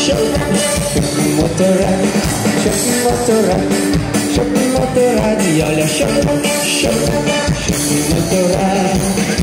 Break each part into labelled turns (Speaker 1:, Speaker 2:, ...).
Speaker 1: Shopping motorado, shopping motorado, shopping motorado e olha shopping, shopping, shopping motorado.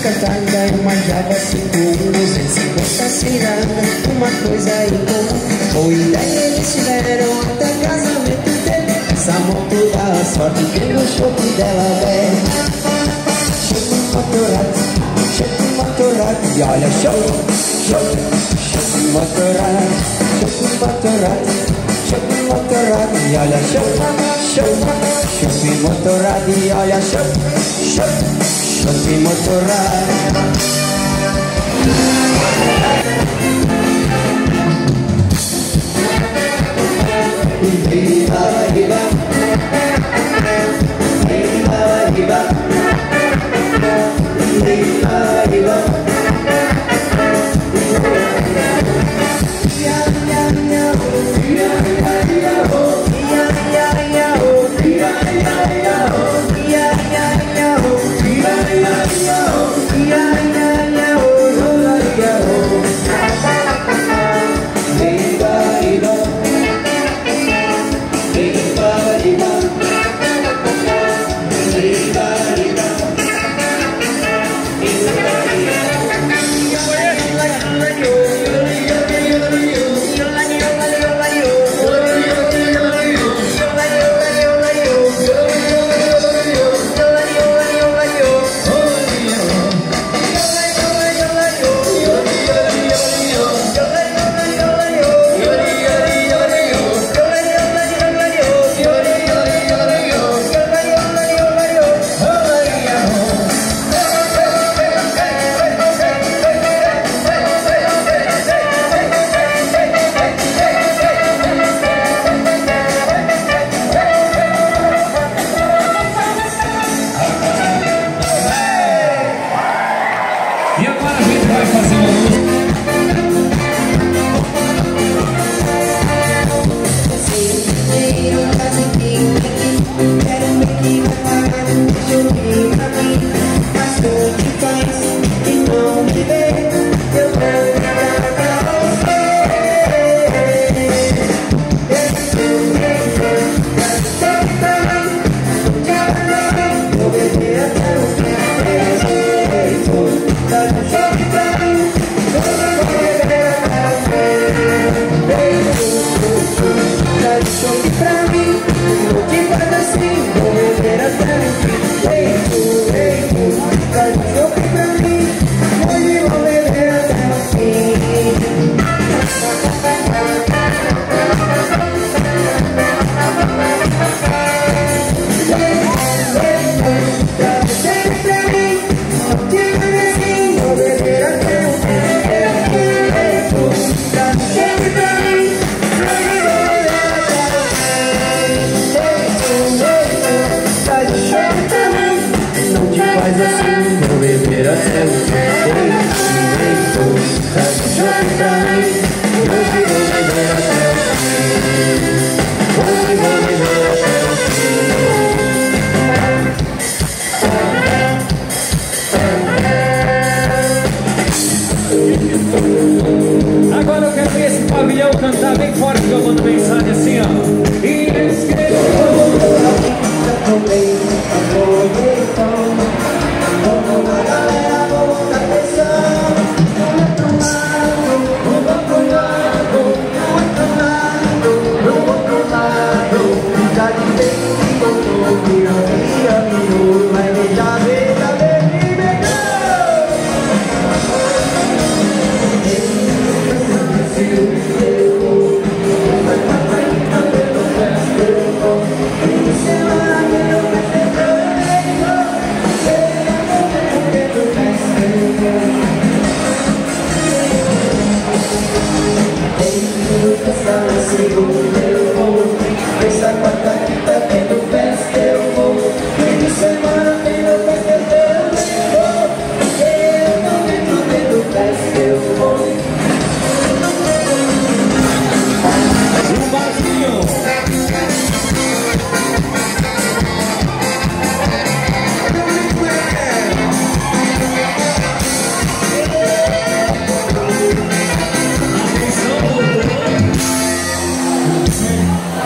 Speaker 1: encantada Uma Java 5150 ciranda alguma coisa aí bom Ou ideia eles tiveram até casamento ter Essa moto da sorte que no chope dela é Chope motorado, chope motorado E olha, chope, chope, chope motorado Chope motorado, chope motorado E olha, chope, chope, chope motorado E olha, chope, chope, chope motorado
Speaker 2: Thank you. Yeah.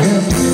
Speaker 2: Eu